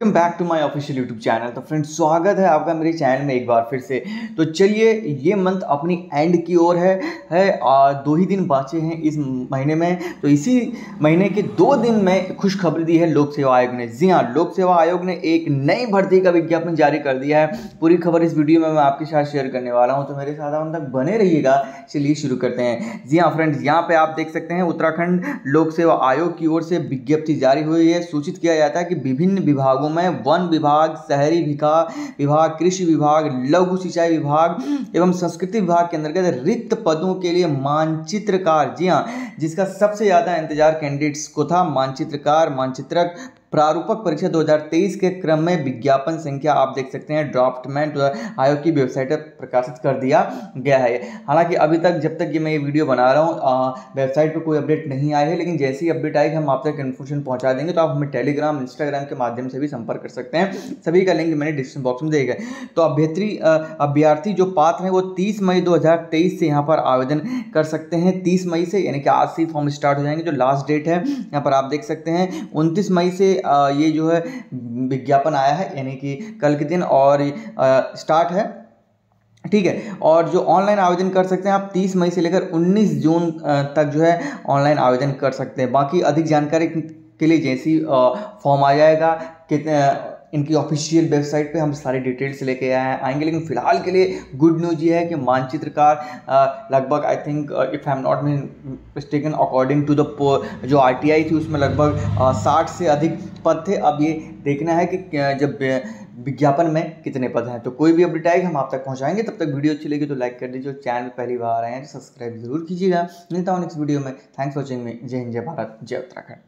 Welcome back to my official YouTube channel तो friends स्वागत है आपका मेरे चैनल में एक बार फिर से। तो चलिए ये मंथ अपनी एंड की ओर है है आ, दो ही दिन बचे हैं इस महीने में। तो इसी महीने के दो दिन में खुशखबरी दी है लोक सेवा आयोग ने। जी हाँ लोक सेवा आयोग ने एक नई भर्ती का विज्ञापन जारी कर दिया है। पूरी खबर इस वीडियो में मैं आपके साथ शेयर करने वाला हूँ। तो मेरे साथ हम तक बने रहिएगा। चलिए शुरू करते हैं। जी हाँ फ्रेंड्स यहाँ पे आप देख सकते हैं उत्तराखंड लोक सेवा आयोग की ओर से विज्ञप्ति जारी हुई है। सूचित किया जाता है कि विभिन्न विभागों विभागों में वन विभाग, शहरी विकास विभाग, कृषि विभाग, लघु सिंचाई विभाग एवं संस्कृति विभाग के अंतर्गत रिक्त पदों के लिए मानचित्रकार। जी हाँ जिसका सबसे ज़्यादा इंतज़ार कैंडिडेट्स को था, मानचित्रकार, मानचित्रक प्रारूपक परीक्षा 2023 के क्रम में विज्ञापन संख्या आप देख सकते हैं ड्राफ्टमेंट आयोग की वेबसाइट पर प्रकाशित कर दिया गया है। हालाँकि अभी तक जब तक ये मैं ये वीडियो बना रहा हूँ वेबसाइट पर कोई अपडेट नहीं आई है, लेकिन जैसे ही अपडेट आएगी, हम आप तक इन्फॉर्मेशन पहुँचा देंगे तो आप हमें टेलीग्राम इंस्टाग्राम के माध्यम से भी संपर्क कर सकते हैं। सभी का लिंक मैंने डिस्क्रिप्शन बॉक्स में देगा तो अभ्यर्थी अभ्यर्थी जो पात्र हैं, वो तीस मई दो हज़ार तेईस से यहाँ पर आवेदन कर सकते हैं। तीस मई से, यानी कि आज से फॉर्म स्टार्ट हो जाएँगे, जो लास्ट डेट है, यहाँ पर आप देख सकते हैं। उनतीस मई से ये जो है विज्ञापन आया है, यानी कि कल के दिन और स्टार्ट है। ठीक है? और जो ऑनलाइन आवेदन कर सकते हैं आप 30 मई से लेकर 19 जून तक जो है ऑनलाइन आवेदन कर सकते हैं। बाकी अधिक जानकारी के लिए जैसी फॉर्म आ जाएगा कितने इनकी ऑफिशियल वेबसाइट पे हम सारी डिटेल्स लेके आए आएँगे, लेकिन फ़िलहाल के लिए गुड न्यूज़ ये है कि मानचित्रकार लगभग I think if I am not mean mistaken according to the जो आरटीआई थी, उसमें लगभग साठ से अधिक पद थे। अब ये देखना है कि जब विज्ञापन में कितने पद हैं। तो कोई भी अपडेट आएगी, हम आप तक पहुंचाएँगे। तब तक वीडियो अच्छी लगी तो लाइक कर दीजिए चैनल पहली बार आए हैं तो सब्सक्राइब ज़रूर कीजिएगा। मिलता हूँ नेक्स्ट वीडियो में। थैंक्स वॉचिंग में जय हिंद, जय भारत, जय उत्तराखंड।